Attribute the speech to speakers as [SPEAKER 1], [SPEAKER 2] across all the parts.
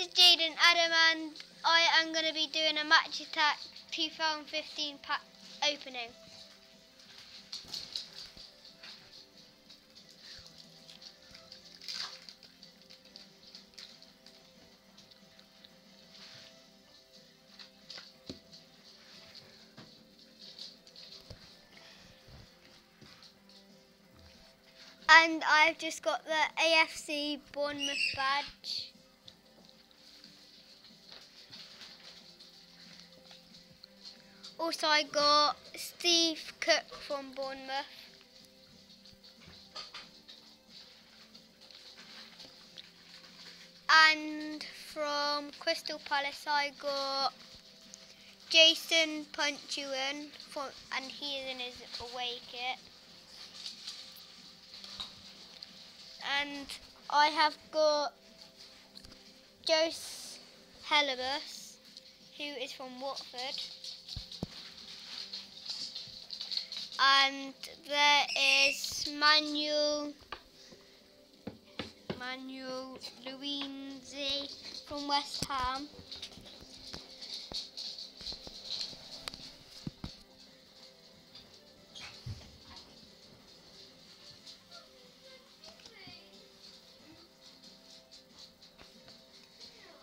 [SPEAKER 1] is Jaden Adam, and I am going to be doing a Match Attack 2015 pack opening. And I've just got the AFC Bournemouth badge. Also I got Steve Cook from Bournemouth. And from Crystal Palace I got Jason Puncheon from and he is in his away kit. and I have got Jose Holebas, who is from Watford. And there is Manuel Manuel Luiz from West Ham.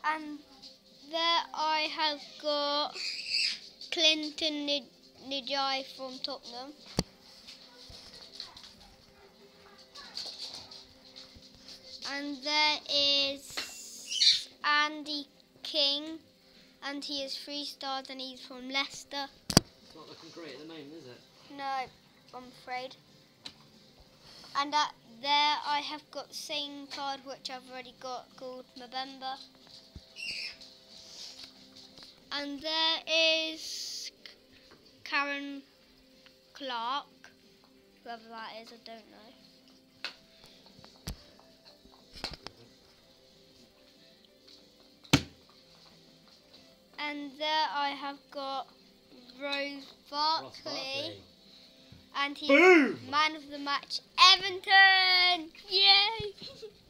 [SPEAKER 1] and there I have got Clinton N'Jie from Tottenham. And there is Andy King, and he is three stars, and he's from Leicester.
[SPEAKER 2] It's not looking great at the moment, is it?
[SPEAKER 1] No, I'm afraid. And that there I have got the same card which I've already got called November. And there is Clark, whoever that is, I don't know. And there I have got Ross Barkley.
[SPEAKER 2] Barkley.
[SPEAKER 1] And he's
[SPEAKER 2] Boom!
[SPEAKER 1] man of the match, Everton! Yay!